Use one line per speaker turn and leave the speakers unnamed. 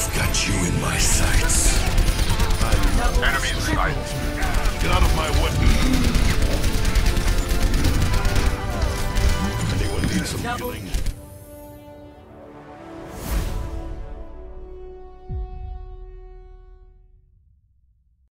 I've got you in my sights.
Enemy in sight.
Get out of my way. Anyone need some healing?